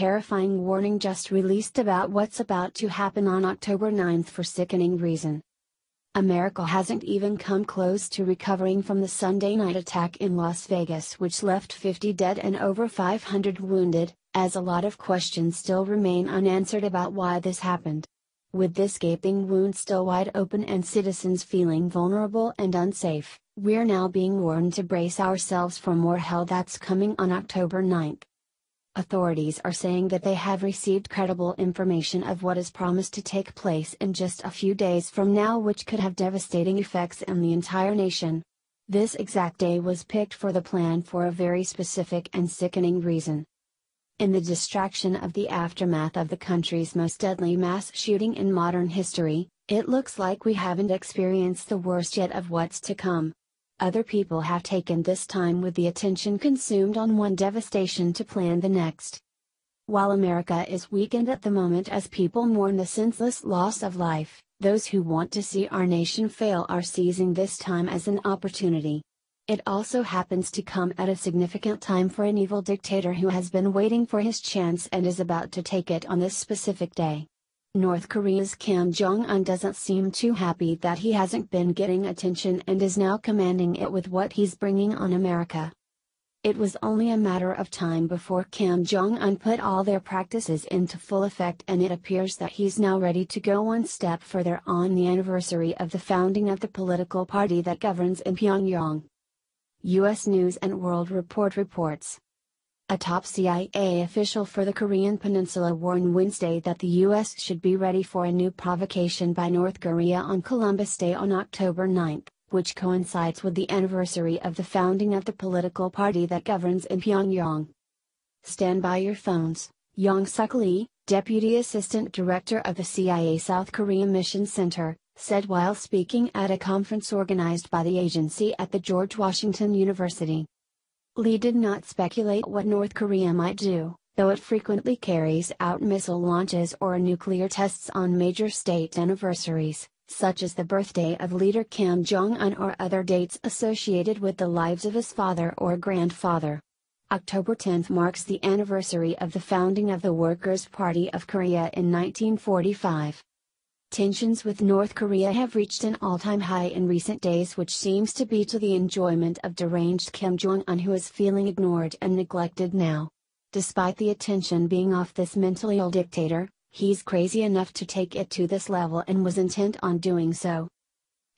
terrifying warning just released about what's about to happen on October 9 for sickening reason. America hasn't even come close to recovering from the Sunday night attack in Las Vegas, which left 50 dead and over 500 wounded, as a lot of questions still remain unanswered about why this happened. With this gaping wound still wide open and citizens feeling vulnerable and unsafe, we're now being warned to brace ourselves for more hell that's coming on October 9. Authorities are saying that they have received credible information of what is promised to take place in just a few days from now, which could have devastating effects on the entire nation. This exact day was picked for the plan for a very specific and sickening reason. In the distraction of the aftermath of the country's most deadly mass shooting in modern history, it looks like we haven't experienced the worst yet of what's to come. Other people have taken this time with the attention consumed on one devastation to plan the next. While America is weakened at the moment as people mourn the senseless loss of life, those who want to see our nation fail are seizing this time as an opportunity. It also happens to come at a significant time for an evil dictator who has been waiting for his chance and is about to take it on this specific day. North Korea's Kim Jong un doesn't seem too happy that he hasn't been getting attention and is now commanding it with what he's bringing on America. It was only a matter of time before Kim Jong un put all their practices into full effect, and it appears that he's now ready to go one step further on the anniversary of the founding of the political party that governs in Pyongyang. U.S. News and World Report reports. A top CIA official for the Korean Peninsula warned Wednesday that the U.S. should be ready for a new provocation by North Korea on Columbus Day on October 9, which coincides with the anniversary of the founding of the political party that governs in Pyongyang. Stand by your phones, Yong Suk Lee, Deputy Assistant Director of the CIA South Korea Mission Center, said while speaking at a conference organized by the agency at the George Washington University. Lee did not speculate what North Korea might do, though it frequently carries out missile launches or nuclear tests on major state anniversaries, such as the birthday of leader Kim Jong un or other dates associated with the lives of his father or grandfather. October 10 marks the anniversary of the founding of the Workers' Party of Korea in 1945. Tensions with North Korea have reached an all time high in recent days, which seems to be to the enjoyment of deranged Kim Jong un, who is feeling ignored and neglected now. Despite the attention being off this mentally ill dictator, he's crazy enough to take it to this level and was intent on doing so.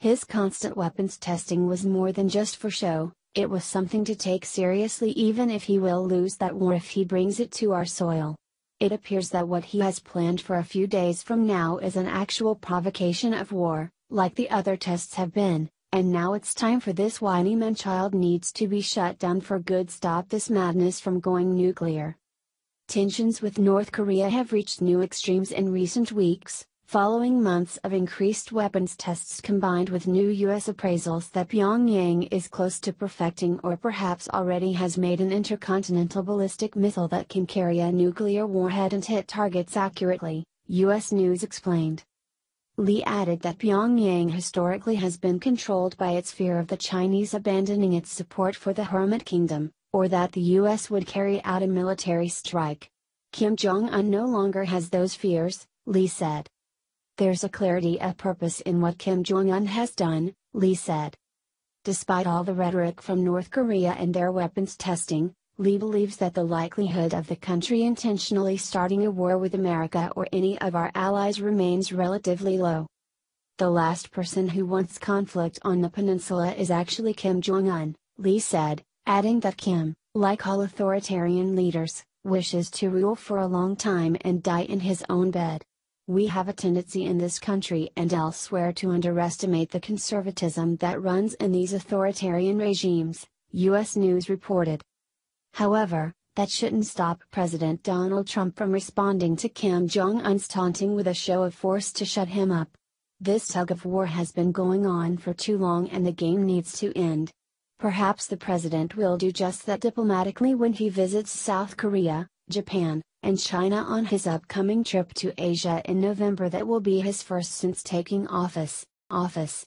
His constant weapons testing was more than just for show, it was something to take seriously, even if he will lose that war if he brings it to our soil. It appears that what he has planned for a few days from now is an actual provocation of war, like the other tests have been, and now it's time for this whiny man-child needs to be shut down for good stop this madness from going nuclear. Tensions with North Korea have reached new extremes in recent weeks, following months of increased weapons tests combined with new U.S. appraisals that Pyongyang is close to perfecting or perhaps already has made an intercontinental ballistic missile that can carry a nuclear warhead and hit targets accurately, U.S. News explained. Lee added that Pyongyang historically has been controlled by its fear of the Chinese abandoning its support for the Hermit Kingdom, or that the U.S. would carry out a military strike. Kim Jong un no longer has those fears, Lee said. There's a clarity of purpose in what Kim Jong un has done, Lee said. Despite all the rhetoric from North Korea and their weapons testing, Lee believes that the likelihood of the country intentionally starting a war with America or any of our allies remains relatively low. The last person who wants conflict on the peninsula is actually Kim Jong un, Lee said, adding that Kim, like all authoritarian leaders, wishes to rule for a long time and die in his own bed. We have a tendency in this country and elsewhere to underestimate the conservatism that runs in these authoritarian regimes, U.S. News reported. However, that shouldn't stop President Donald Trump from responding to Kim Jong un's taunting with a show of force to shut him up. This tug of war has been going on for too long and the game needs to end. Perhaps the president will do just that diplomatically when he visits South Korea, Japan, and China on his upcoming trip to Asia in November that will be his first since taking office. Office